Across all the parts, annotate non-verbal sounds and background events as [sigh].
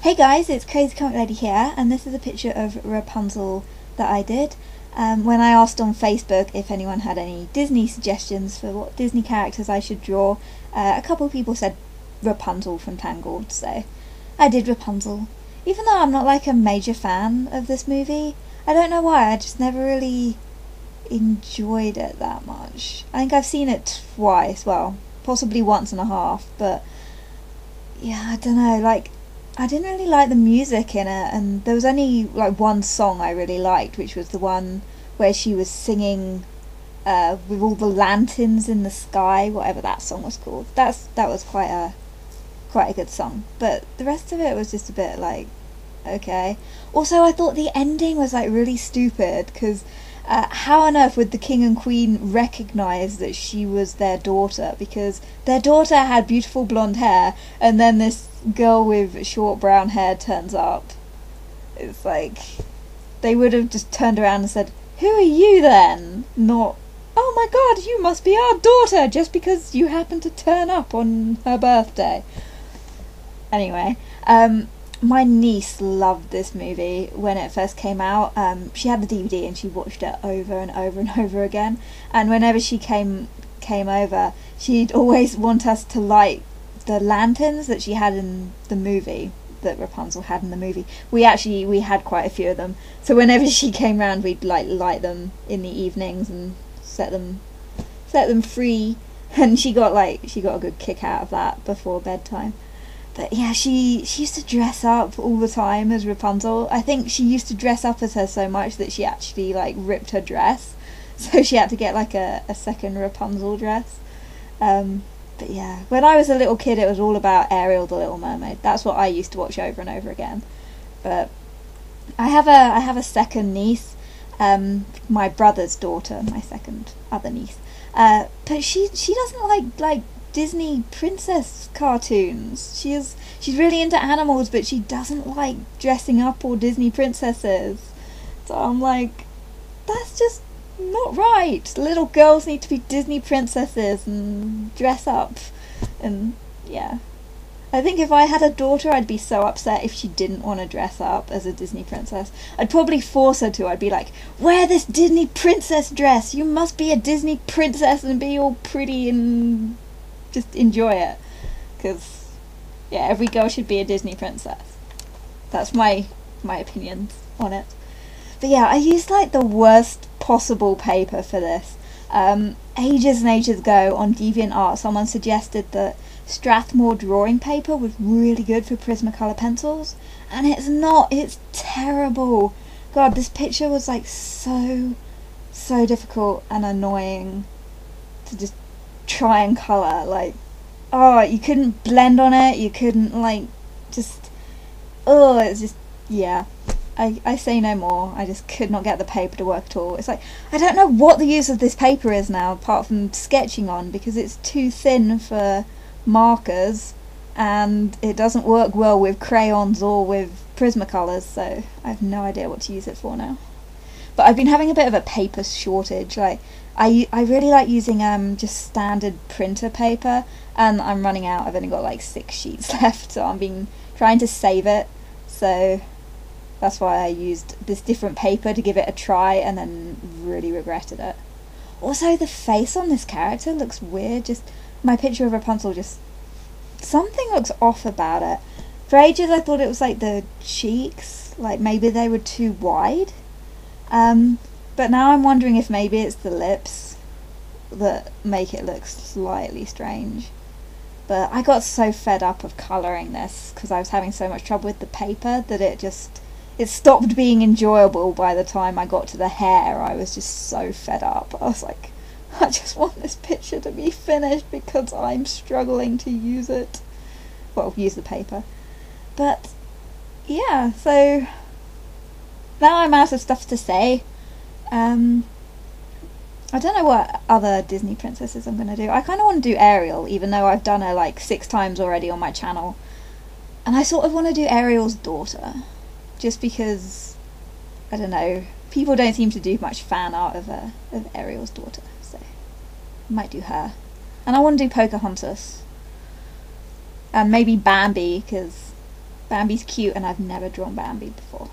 Hey guys, it's Crazy Comic Lady here, and this is a picture of Rapunzel that I did. Um, when I asked on Facebook if anyone had any Disney suggestions for what Disney characters I should draw, uh, a couple of people said Rapunzel from Tangled, so I did Rapunzel. Even though I'm not like a major fan of this movie, I don't know why, I just never really enjoyed it that much. I think I've seen it twice, well, possibly once and a half, but yeah, I don't know, like I didn't really like the music in it, and there was only like one song I really liked, which was the one where she was singing uh, with all the lanterns in the sky, whatever that song was called. That's that was quite a quite a good song, but the rest of it was just a bit like okay. Also, I thought the ending was like really stupid because uh, how on earth would the king and queen recognize that she was their daughter? Because their daughter had beautiful blonde hair, and then this girl with short brown hair turns up. It's like they would have just turned around and said, "Who are you then?" Not, "Oh my God, you must be our daughter," just because you happen to turn up on her birthday. Anyway, um, my niece loved this movie when it first came out. Um, she had the DVD and she watched it over and over and [laughs] over again. And whenever she came came over, she'd always want us to light the lanterns that she had in the movie that Rapunzel had in the movie. We actually we had quite a few of them. So whenever [laughs] she came round, we'd like light them in the evenings and set them set them free. [laughs] And she got like she got a good kick out of that before bedtime. But yeah, she she used to dress up all the time as Rapunzel. I think she used to dress up as her so much that she actually like ripped her dress, [laughs] so she had to get like a, a second Rapunzel dress. Um, but yeah, when I was a little kid, it was all about Ariel, the Little Mermaid. That's what I used to watch over and over again. But I have a I have a second niece, um, my brother's daughter, my second other niece. Uh, but she she doesn't like like Disney princess cartoons. She is she's really into animals, but she doesn't like dressing up or Disney princesses. So I'm like, that's just not right. Little girls need to be Disney princesses and dress up, and yeah. I think if I had a daughter, I'd be so upset if she didn't want to dress up as a Disney princess. I'd probably force her to. I'd be like, wear this Disney princess dress. You must be a Disney princess and be all pretty and just enjoy it. Because yeah every girl should be a disney princess. That's my my opinions on it. But yeah i used like the worst possible paper for this. Um, ages and ages ago on deviantart someone suggested that strathmore drawing paper was really good for prismacolor pencils and it's not. It's terrible. God this picture was like so so difficult and annoying to just try and colour. Like, oh, you couldn't blend on it. You couldn't like just. Oh, it's just yeah. I, I say no more. I just could not get the paper to work at all. It's like I don't know what the use of this paper is now, apart from sketching on, because it's too thin for markers, and it doesn't work well with crayons or with Prismacolors. So I have no idea what to use it for now. But I've been having a bit of a paper shortage. Like I, I really like using um just standard printer paper and I'm running out. I've only got like six sheets [laughs] left so I'm being trying to save it so that's why I used this different paper to give it a try and then really regretted it. Also the face on this character looks weird just my picture of Rapunzel just something looks off about it. For ages I thought it was like the cheeks like maybe they were too wide. Um, but now I'm wondering if maybe it's the lips that make it look slightly strange. But I got so fed up of colouring this because I was having so much trouble with the paper that it just it stopped being enjoyable by the time I got to the hair. I was just so fed up. I was like, [laughs] I just want this picture to be finished because I'm struggling to use it. Well, use the paper. But yeah, so now I'm out of stuff to say. Um, I don't know what other Disney princesses I'm going to do. I kind of want to do Ariel, even though I've done her like six times already on my channel. And I sort of want to do Ariel's daughter. Just because, I don't know, people don't seem to do much fan art of, uh, of Ariel's daughter. So, I might do her. And I want to do Pocahontas. And maybe Bambi, because Bambi's cute and I've never drawn Bambi before.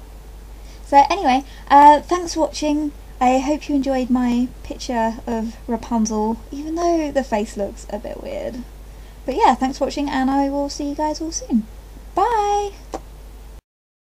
So anyway, uh, thanks for watching. I hope you enjoyed my picture of Rapunzel, even though the face looks a bit weird. But yeah, thanks for watching and I will see you guys all soon.